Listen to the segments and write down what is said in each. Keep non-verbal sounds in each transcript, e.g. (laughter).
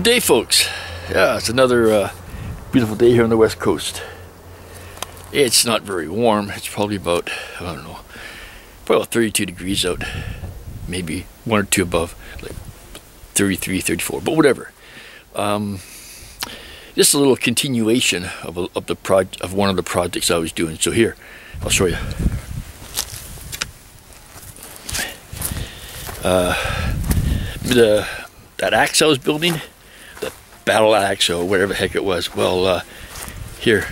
Good day, folks. Yeah, it's another uh, beautiful day here on the west coast. It's not very warm. It's probably about, I don't know, probably about 32 degrees out. Maybe one or two above, like 33, 34, but whatever. Um, just a little continuation of, a, of the project of one of the projects I was doing. So here, I'll show you. Uh, the that axe I was building battle axe or whatever the heck it was. Well, uh, here,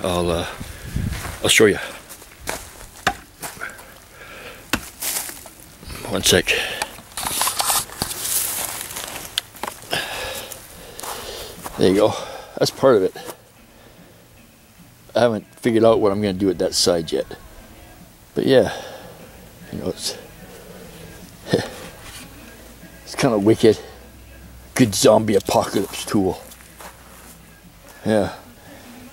I'll, uh, I'll show you. One sec. There you go. That's part of it. I haven't figured out what I'm going to do with that side yet. But yeah, you know, it's, (laughs) it's kind of wicked good zombie apocalypse tool. Yeah.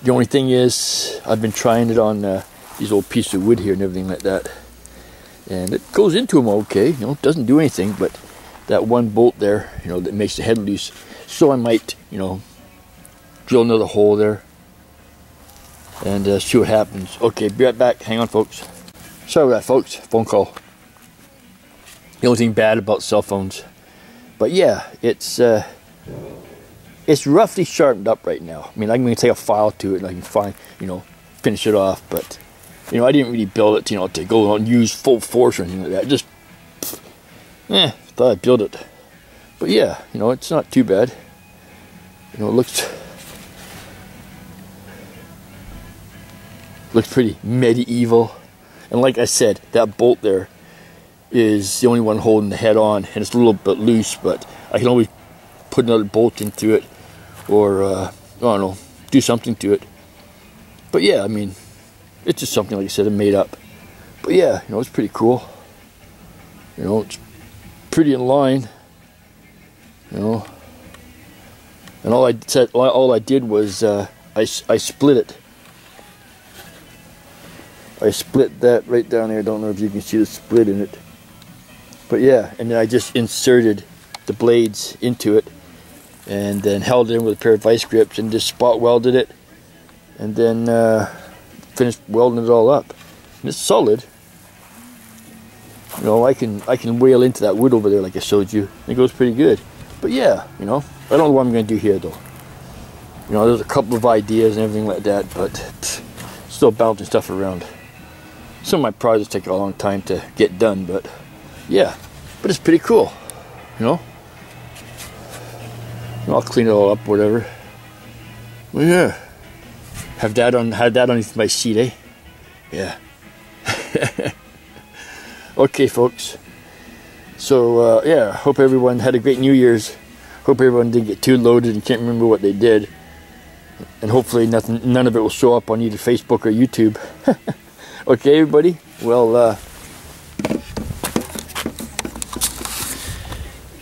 The only thing is, I've been trying it on uh, these old pieces of wood here and everything like that. And it goes into them okay, you know, it doesn't do anything, but that one bolt there, you know, that makes the head loose. So I might, you know, drill another hole there and uh, see what happens. Okay, be right back. Hang on, folks. Sorry about that, folks. Phone call. The only thing bad about cell phones but yeah, it's uh, it's roughly sharpened up right now. I mean, I'm going to take a file to it and I can find, you know, finish it off. But you know, I didn't really build it, you know, to go and use full force or anything like that. Just, eh, thought I'd build it. But yeah, you know, it's not too bad. You know, it looks looks pretty medieval. And like I said, that bolt there is the only one holding the head on and it's a little bit loose but I can always put another bolt into it or uh, I don't know do something to it. But yeah I mean it's just something like I said I made up. But yeah you know it's pretty cool. You know it's pretty in line you know. And all I said all I did was uh, I, I split it. I split that right down there. I don't know if you can see the split in it but yeah, and then I just inserted the blades into it and then held it in with a pair of vice grips and just spot welded it and then uh, finished welding it all up. And it's solid. You know, I can I can whale into that wood over there like I showed you. It goes pretty good. But yeah, you know, I don't know what I'm going to do here though. You know, there's a couple of ideas and everything like that, but pff, still bouncing stuff around. Some of my projects take a long time to get done, but yeah, but it's pretty cool, you know. I'll clean it all up, whatever. Well, yeah, have that on, have that on my seat, eh? Yeah. (laughs) okay, folks. So uh, yeah, hope everyone had a great New Year's. Hope everyone didn't get too loaded and can't remember what they did. And hopefully nothing, none of it will show up on either Facebook or YouTube. (laughs) okay, everybody. Well. Uh,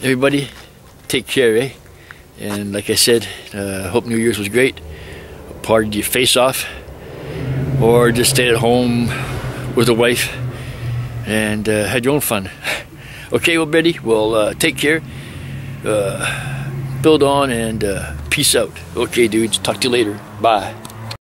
everybody take care, eh? And like I said, uh, hope New Year's was great. Partied your face off, or just stayed at home with a wife and uh, had your own fun. (laughs) okay, well, Betty, well, uh, take care. Uh, build on and uh, peace out. Okay, dudes. Talk to you later. Bye.